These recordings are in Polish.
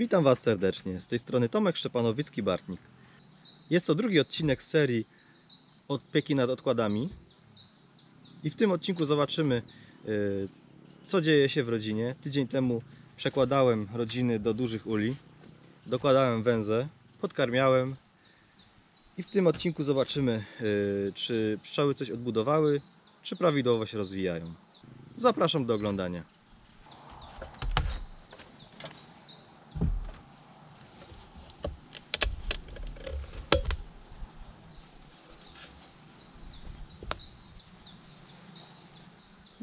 Witam Was serdecznie. Z tej strony Tomek Szczepanowicki-Bartnik. Jest to drugi odcinek serii Odpieki nad odkładami. I w tym odcinku zobaczymy, y, co dzieje się w rodzinie. Tydzień temu przekładałem rodziny do dużych uli, dokładałem węzę, podkarmiałem. I w tym odcinku zobaczymy, y, czy pszczoły coś odbudowały, czy prawidłowo się rozwijają. Zapraszam do oglądania.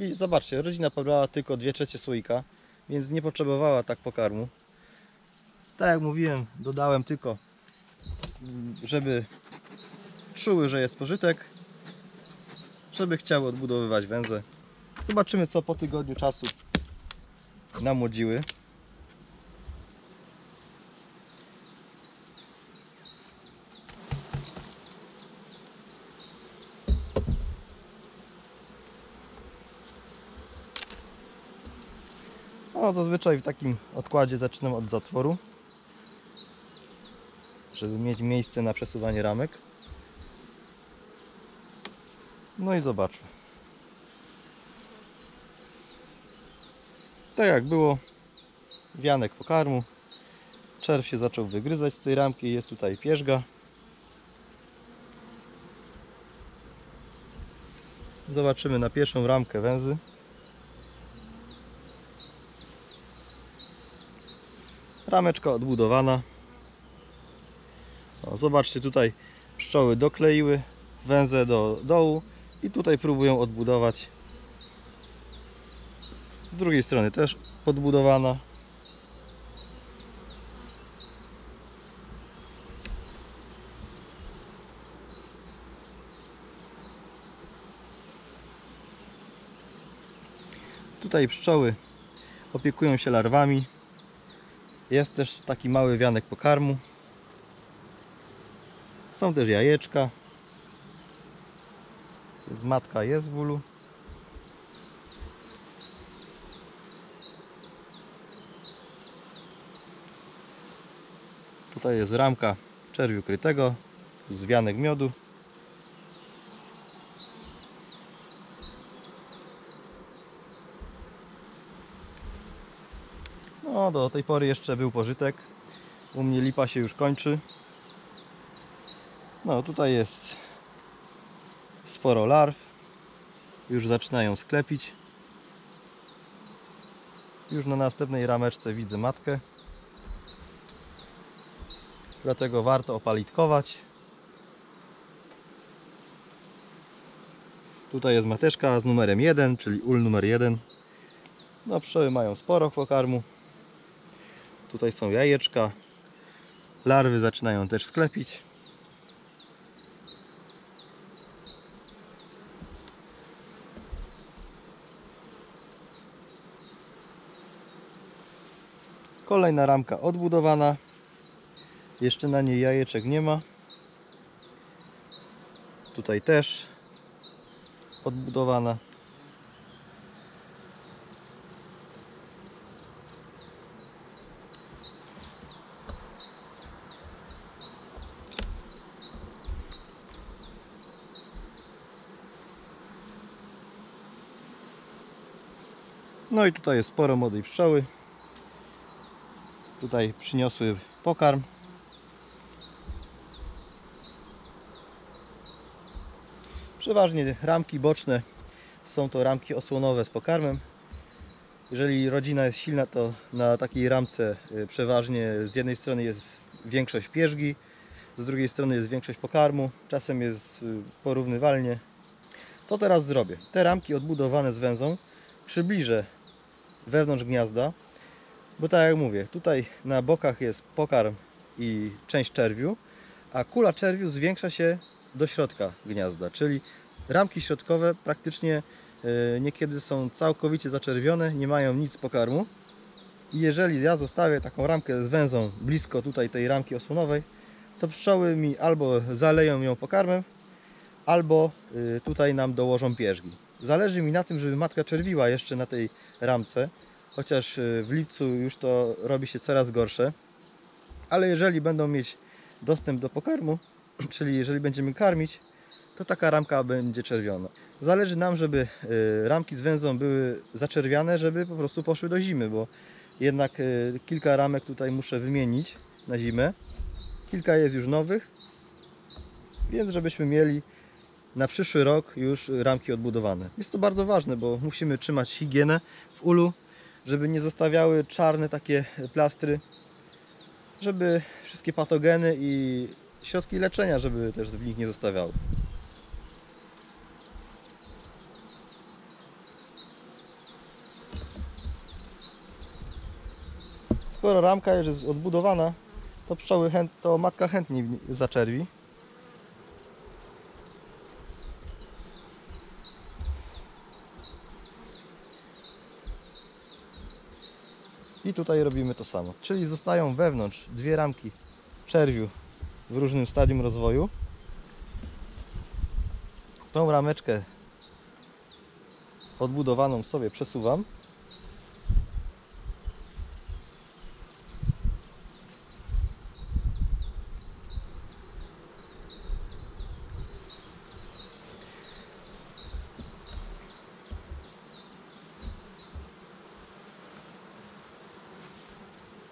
I zobaczcie, rodzina pobrała tylko 2 trzecie słoika, więc nie potrzebowała tak pokarmu. Tak jak mówiłem, dodałem tylko, żeby czuły, że jest pożytek, żeby chciały odbudowywać węzę. Zobaczymy, co po tygodniu czasu namłodziły. No, zazwyczaj w takim odkładzie zaczynam od zatworu, żeby mieć miejsce na przesuwanie ramek. No i zobaczmy. Tak jak było, wianek pokarmu. Czerw się zaczął wygryzać z tej ramki. Jest tutaj pierzga. Zobaczymy na pierwszą ramkę węzy. Rameczka odbudowana. O, zobaczcie tutaj pszczoły dokleiły węzę do dołu i tutaj próbują odbudować. Z drugiej strony też podbudowana. Tutaj pszczoły opiekują się larwami. Jest też taki mały wianek pokarmu. Są też jajeczka. Więc matka jest w ulu. Tutaj jest ramka czerwiu krytego z wianek miodu. No, do tej pory jeszcze był pożytek. U mnie lipa się już kończy. No, tutaj jest sporo larw. Już zaczynają sklepić. Już na następnej rameczce widzę matkę. Dlatego warto opalitkować. Tutaj jest mateczka z numerem 1, czyli ul numer 1. No, pszczoły mają sporo pokarmu. Tutaj są jajeczka. Larwy zaczynają też sklepić. Kolejna ramka odbudowana. Jeszcze na niej jajeczek nie ma. Tutaj też odbudowana. No i tutaj jest sporo młodej pszczoły. Tutaj przyniosły pokarm. Przeważnie ramki boczne są to ramki osłonowe z pokarmem. Jeżeli rodzina jest silna, to na takiej ramce y, przeważnie z jednej strony jest większość pierzgi, z drugiej strony jest większość pokarmu, czasem jest y, porównywalnie. Co teraz zrobię? Te ramki odbudowane z węzą przybliżę wewnątrz gniazda, bo tak jak mówię, tutaj na bokach jest pokarm i część czerwiu, a kula czerwiu zwiększa się do środka gniazda, czyli ramki środkowe praktycznie e, niekiedy są całkowicie zaczerwione, nie mają nic pokarmu. I jeżeli ja zostawię taką ramkę z węzą blisko tutaj tej ramki osłonowej, to pszczoły mi albo zaleją ją pokarmem, albo y, tutaj nam dołożą pierzgi. Zależy mi na tym, żeby matka czerwiła jeszcze na tej ramce, chociaż y, w lipcu już to robi się coraz gorsze. Ale jeżeli będą mieć dostęp do pokarmu, czyli jeżeli będziemy karmić, to taka ramka będzie czerwiona. Zależy nam, żeby y, ramki z węzą były zaczerwiane, żeby po prostu poszły do zimy, bo jednak y, kilka ramek tutaj muszę wymienić na zimę. Kilka jest już nowych, więc żebyśmy mieli na przyszły rok już ramki odbudowane. Jest to bardzo ważne, bo musimy trzymać higienę w ulu, żeby nie zostawiały czarne takie plastry, żeby wszystkie patogeny i środki leczenia, żeby też w nich nie zostawiały. Skoro ramka już jest odbudowana, to pszczoły chęt, to matka chętnie zaczerwi. I tutaj robimy to samo. Czyli zostają wewnątrz dwie ramki czerwiu w różnym stadium rozwoju. Tą rameczkę odbudowaną sobie przesuwam.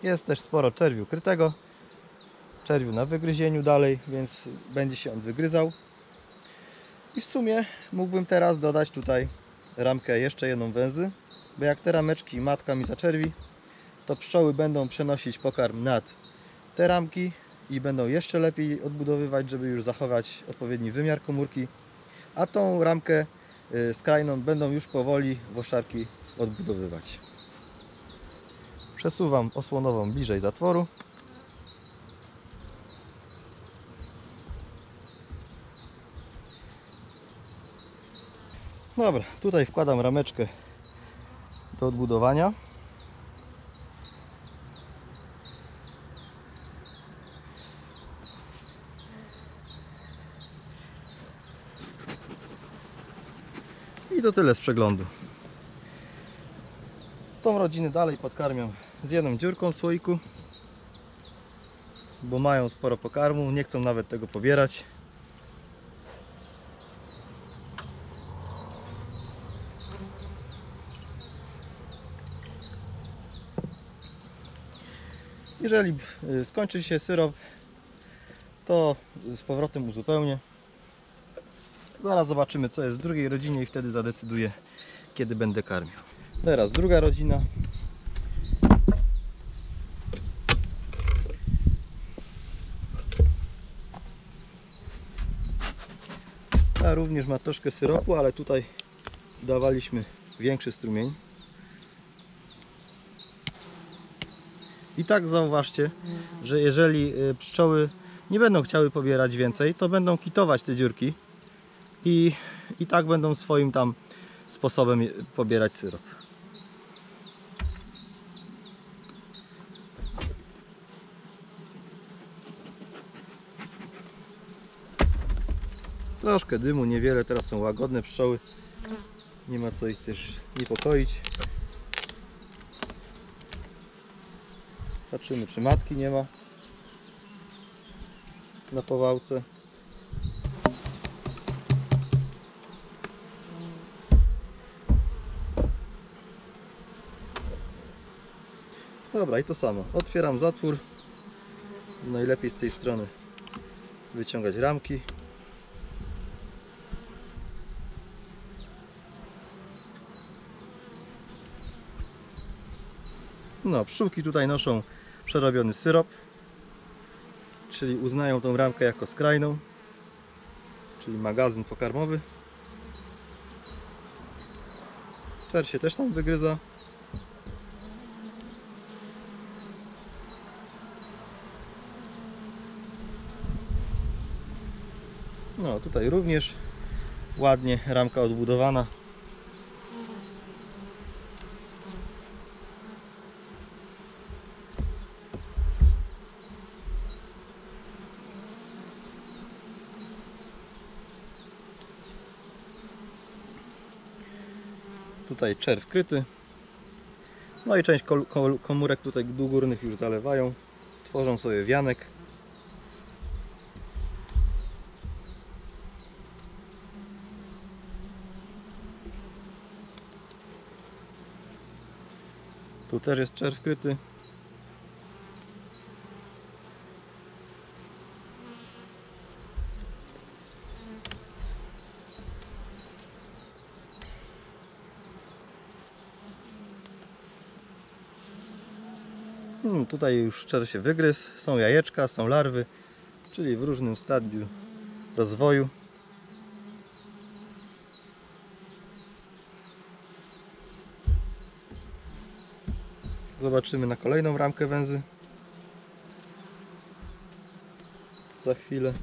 Jest też sporo czerwiu krytego. Czerwiu na wygryzieniu dalej, więc będzie się on wygryzał. I w sumie mógłbym teraz dodać tutaj ramkę jeszcze jedną węzy, bo jak te rameczki matka mi zaczerwi, to pszczoły będą przenosić pokarm nad te ramki i będą jeszcze lepiej odbudowywać, żeby już zachować odpowiedni wymiar komórki, a tą ramkę y, skrajną będą już powoli włoszczarki odbudowywać. Przesuwam osłonową bliżej zatworu. Dobra, tutaj wkładam rameczkę do odbudowania. I to tyle z przeglądu. Tą rodzinę dalej podkarmiam z jedną dziurką w słoiku, bo mają sporo pokarmu, nie chcą nawet tego pobierać. Jeżeli y, skończy się syrop, to z powrotem uzupełnię. Zaraz zobaczymy co jest w drugiej rodzinie i wtedy zadecyduję kiedy będę karmił. Teraz druga rodzina. Również ma troszkę syropu, ale tutaj dawaliśmy większy strumień. I tak zauważcie, że jeżeli y, pszczoły nie będą chciały pobierać więcej, to będą kitować te dziurki i, i tak będą swoim tam sposobem pobierać syrop. Troszkę dymu, niewiele, teraz są łagodne pszczoły. Nie ma co ich też niepokoić. Patrzymy czy matki nie ma na powałce. Dobra i to samo. Otwieram zatwór. Najlepiej z tej strony wyciągać ramki. No, pszczółki tutaj noszą przerobiony syrop, czyli uznają tą ramkę jako skrajną, czyli magazyn pokarmowy. Czer się też tam wygryza. No, tutaj również ładnie ramka odbudowana. Tutaj czerw kryty. No i część komórek tutaj górnych już zalewają. tworzą sobie wianek. Tu też jest czerw kryty. Tutaj już czerw się wygryzł, są jajeczka, są larwy, czyli w różnym stadium rozwoju. Zobaczymy na kolejną ramkę węzy. Za chwilę.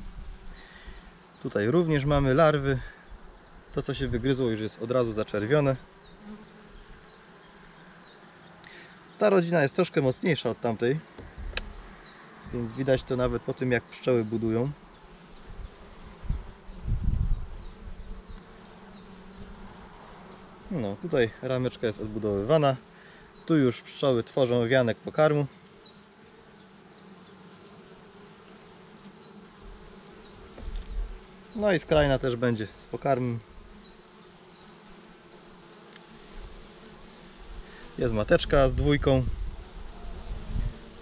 Tutaj również mamy larwy. To co się wygryzło już jest od razu zaczerwione. Ta rodzina jest troszkę mocniejsza od tamtej. Więc widać to nawet po tym jak pszczoły budują. No, tutaj rameczka jest odbudowywana. Tu już pszczoły tworzą wianek pokarmu. No i skrajna też będzie z pokarmem. Jest mateczka z dwójką.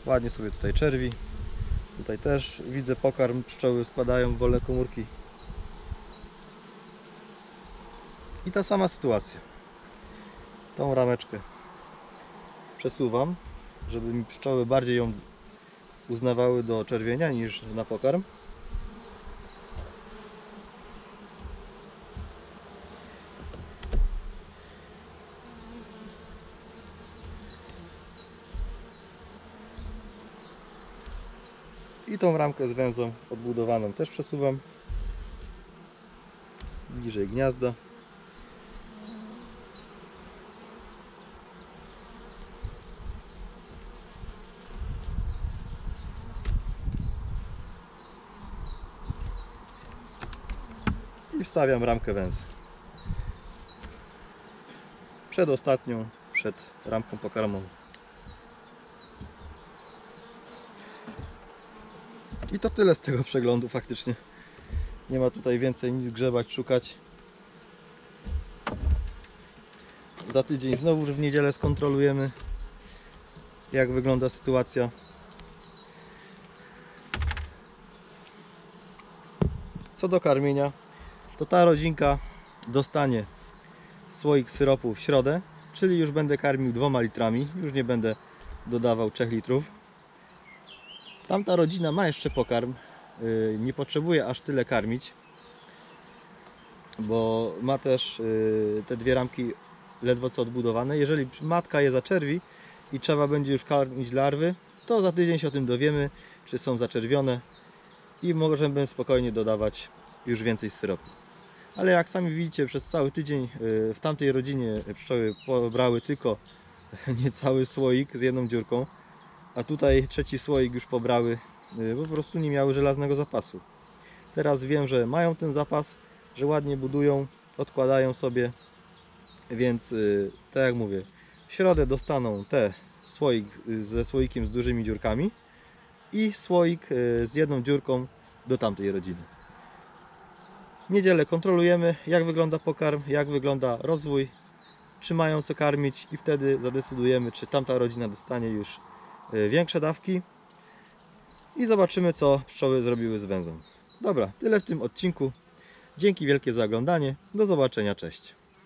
Ładnie sobie tutaj czerwi. Tutaj też widzę pokarm. Pszczoły składają wolne komórki. I ta sama sytuacja. Tą rameczkę przesuwam, żeby mi pszczoły bardziej ją uznawały do czerwienia niż na pokarm. I tą ramkę z węzą odbudowaną też przesuwam bliżej gniazda. i wstawiam ramkę węzy. Przedostatnią, przed ramką pokarmową. I to tyle z tego przeglądu faktycznie. Nie ma tutaj więcej nic grzebać, szukać. Za tydzień znowu w niedzielę skontrolujemy jak wygląda sytuacja. Co do karmienia, to ta rodzinka dostanie słoik syropu w środę, czyli już będę karmił dwoma litrami, już nie będę dodawał 3 litrów. Tamta rodzina ma jeszcze pokarm, yy, nie potrzebuje aż tyle karmić, bo ma też yy, te dwie ramki ledwo co odbudowane. Jeżeli matka je zaczerwi i trzeba będzie już karmić larwy, to za tydzień się o tym dowiemy, czy są zaczerwione i możemy spokojnie dodawać już więcej syropu. Ale jak sami widzicie, przez cały tydzień y, w tamtej rodzinie pszczoły pobrały tylko niecały słoik z jedną dziurką, a tutaj trzeci słoik już pobrały, y, po prostu nie miały żelaznego zapasu. Teraz wiem, że mają ten zapas, że ładnie budują, odkładają sobie, więc y, tak jak mówię, w środę dostaną te słoik ze słoikiem z dużymi dziurkami i słoik z jedną dziurką do tamtej rodziny. Niedzielę kontrolujemy, jak wygląda pokarm, jak wygląda rozwój, czy mają co karmić i wtedy zadecydujemy, czy tamta rodzina dostanie już większe dawki i zobaczymy, co pszczoły zrobiły z węzą. Dobra, tyle w tym odcinku. Dzięki wielkie za oglądanie. Do zobaczenia, cześć.